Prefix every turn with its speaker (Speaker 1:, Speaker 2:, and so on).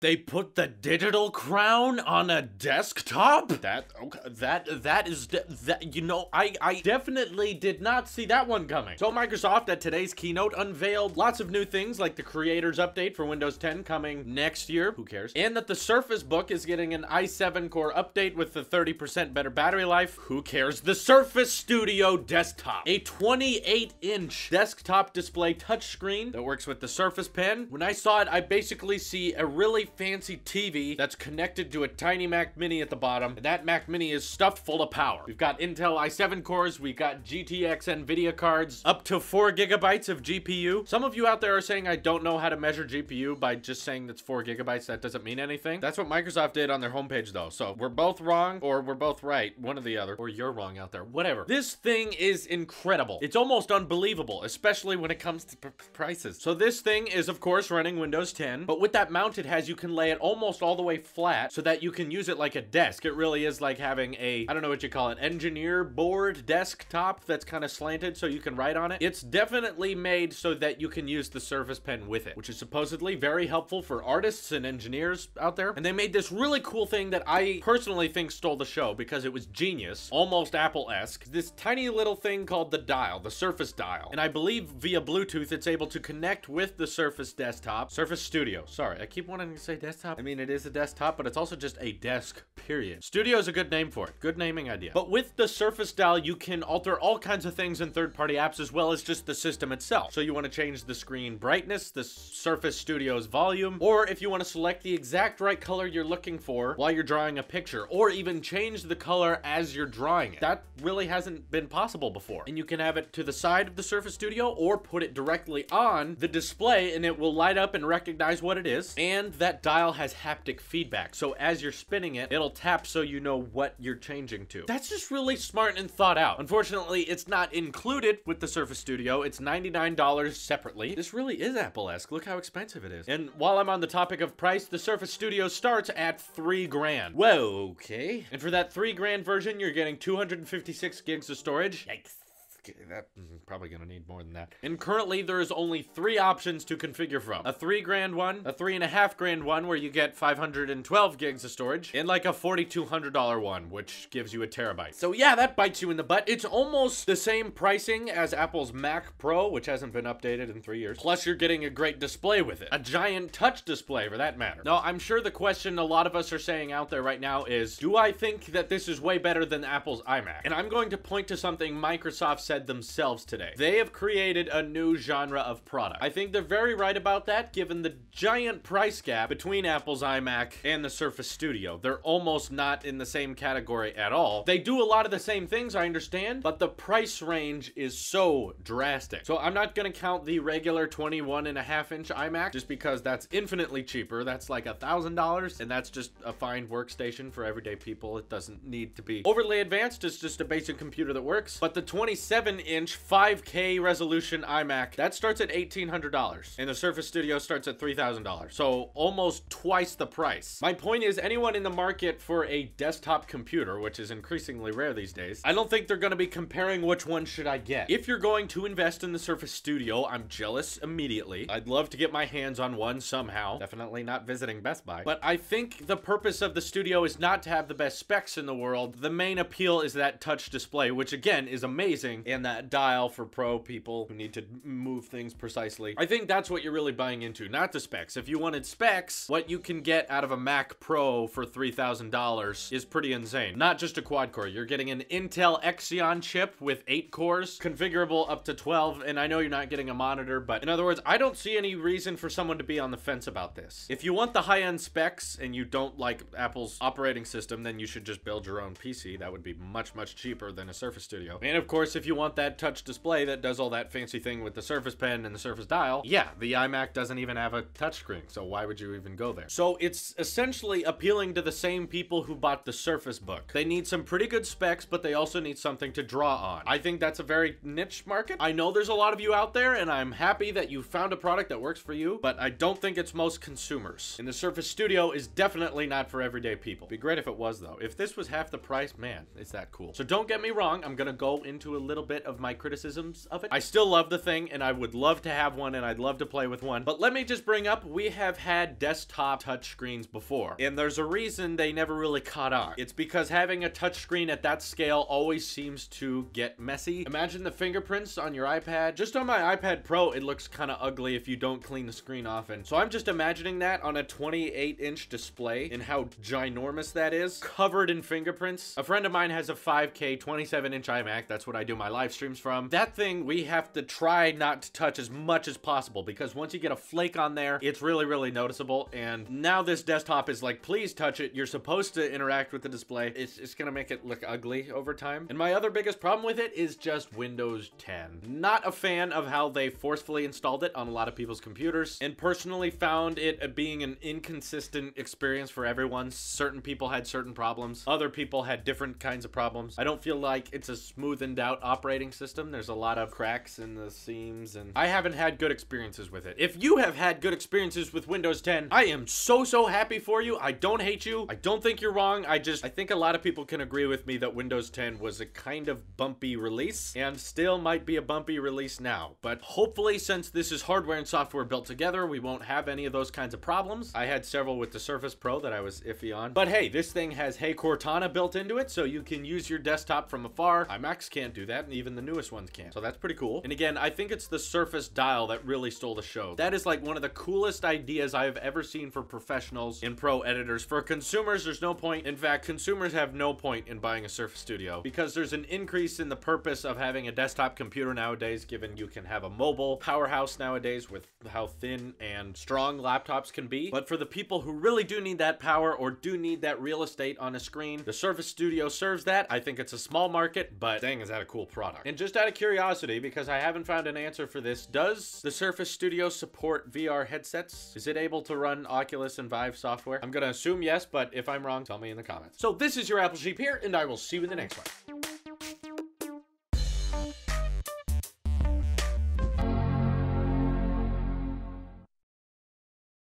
Speaker 1: They put the digital crown on a desktop? That okay, that that is that you know I I definitely did not see that one coming. So Microsoft at today's keynote unveiled lots of new things like the creators update for Windows 10 coming next year, who cares? And that the Surface Book is getting an i7 core update with the 30% better battery life, who cares? The Surface Studio desktop, a 28 inch desktop display touchscreen that works with the Surface Pen. When I saw it, I basically see a really fancy TV that's connected to a tiny Mac Mini at the bottom, and that Mac Mini is stuffed full of power. We've got Intel i7 cores, we've got GTX NVIDIA cards, up to 4 gigabytes of GPU. Some of you out there are saying I don't know how to measure GPU by just saying that's 4 gigabytes, that doesn't mean anything. That's what Microsoft did on their homepage though, so we're both wrong, or we're both right, one or the other, or you're wrong out there, whatever. This thing is incredible. It's almost unbelievable, especially when it comes to prices. So this thing is of course running Windows 10, but with that mount it has, you can lay it almost all the way flat so that you can use it like a desk. It really is like having a, I don't know what you call it, engineer board desktop that's kind of slanted so you can write on it. It's definitely made so that you can use the Surface Pen with it, which is supposedly very helpful for artists and engineers out there. And they made this really cool thing that I personally think stole the show because it was genius, almost Apple-esque. This tiny little thing called the dial, the Surface dial. And I believe via Bluetooth, it's able to connect with the Surface desktop, Surface Studio. Sorry, I keep wanting to say desktop. I mean, it is a desktop, but it's also just a desk, period. Studio is a good name for it. Good naming idea. But with the Surface Dial, you can alter all kinds of things in third-party apps as well as just the system itself. So you want to change the screen brightness, the Surface Studio's volume, or if you want to select the exact right color you're looking for while you're drawing a picture, or even change the color as you're drawing it. That really hasn't been possible before. And you can have it to the side of the Surface Studio or put it directly on the display and it will light up and recognize what it is. And that dial has haptic feedback. So as you're spinning it, it'll tap so you know what you're changing to. That's just really smart and thought out. Unfortunately, it's not included with the Surface Studio. It's $99 separately. This really is Apple-esque. Look how expensive it is. And while I'm on the topic of price, the Surface Studio starts at three grand. Whoa, okay. And for that three grand version, you're getting 256 gigs of storage. Yikes that probably gonna need more than that. And currently there's only three options to configure from. A three grand one, a three and a half grand one where you get 512 gigs of storage, and like a $4,200 one, which gives you a terabyte. So yeah, that bites you in the butt. It's almost the same pricing as Apple's Mac Pro, which hasn't been updated in three years. Plus you're getting a great display with it. A giant touch display for that matter. Now, I'm sure the question a lot of us are saying out there right now is, do I think that this is way better than Apple's iMac? And I'm going to point to something Microsoft said said themselves today. They have created a new genre of product. I think they're very right about that given the giant price gap between Apple's iMac and the Surface Studio. They're almost not in the same category at all. They do a lot of the same things, I understand, but the price range is so drastic. So I'm not gonna count the regular 21 and a half inch iMac just because that's infinitely cheaper. That's like a thousand dollars and that's just a fine workstation for everyday people. It doesn't need to be overly advanced. It's just a basic computer that works. But the 27 7-inch 5K resolution iMac. That starts at $1,800 and the Surface Studio starts at $3,000. So almost twice the price. My point is anyone in the market for a desktop computer, which is increasingly rare these days, I don't think they're going to be comparing which one should I get. If you're going to invest in the Surface Studio, I'm jealous immediately. I'd love to get my hands on one somehow. Definitely not visiting Best Buy. But I think the purpose of the Studio is not to have the best specs in the world. The main appeal is that touch display, which again is amazing and that dial for pro people who need to move things precisely. I think that's what you're really buying into, not the specs. If you wanted specs, what you can get out of a Mac Pro for $3,000 is pretty insane. Not just a quad core, you're getting an Intel Xeon chip with eight cores, configurable up to 12, and I know you're not getting a monitor, but in other words, I don't see any reason for someone to be on the fence about this. If you want the high-end specs and you don't like Apple's operating system, then you should just build your own PC. That would be much, much cheaper than a Surface Studio. And of course, if you want want that touch display that does all that fancy thing with the Surface Pen and the Surface Dial, yeah, the iMac doesn't even have a touchscreen, so why would you even go there? So it's essentially appealing to the same people who bought the Surface Book. They need some pretty good specs, but they also need something to draw on. I think that's a very niche market. I know there's a lot of you out there, and I'm happy that you found a product that works for you, but I don't think it's most consumers. And the Surface Studio is definitely not for everyday people. Be great if it was, though. If this was half the price, man, it's that cool. So don't get me wrong, I'm gonna go into a little bit of my criticisms of it. I still love the thing and I would love to have one and I'd love to play with one. But let me just bring up, we have had desktop touchscreens before. And there's a reason they never really caught on. It's because having a touchscreen at that scale always seems to get messy. Imagine the fingerprints on your iPad. Just on my iPad Pro, it looks kind of ugly if you don't clean the screen often. So I'm just imagining that on a 28 inch display and how ginormous that is, covered in fingerprints. A friend of mine has a 5K 27 inch iMac. That's what I do my live streams from. That thing we have to try not to touch as much as possible because once you get a flake on there, it's really, really noticeable. And now this desktop is like, please touch it. You're supposed to interact with the display. It's, it's gonna make it look ugly over time. And my other biggest problem with it is just Windows 10. Not a fan of how they forcefully installed it on a lot of people's computers and personally found it being an inconsistent experience for everyone. Certain people had certain problems. Other people had different kinds of problems. I don't feel like it's a smoothened out operating system. There's a lot of cracks in the seams and I haven't had good experiences with it. If you have had good experiences with Windows 10, I am so, so happy for you. I don't hate you. I don't think you're wrong. I just, I think a lot of people can agree with me that Windows 10 was a kind of bumpy release and still might be a bumpy release now. But hopefully since this is hardware and software built together, we won't have any of those kinds of problems. I had several with the Surface Pro that I was iffy on. But hey, this thing has Hey Cortana built into it, so you can use your desktop from afar. iMacs can't do that, even the newest ones can't. So that's pretty cool. And again, I think it's the Surface Dial that really stole the show. That is like one of the coolest ideas I've ever seen for professionals in pro editors. For consumers, there's no point. In fact, consumers have no point in buying a Surface Studio because there's an increase in the purpose of having a desktop computer nowadays, given you can have a mobile powerhouse nowadays with how thin and strong laptops can be. But for the people who really do need that power or do need that real estate on a screen, the Surface Studio serves that. I think it's a small market, but dang, is that a cool product. And just out of curiosity, because I haven't found an answer for this, does the Surface Studio support VR headsets? Is it able to run Oculus and Vive software? I'm gonna assume yes, but if I'm wrong, tell me in the comments. So this is your Apple Sheep here, and I will see you in the next one.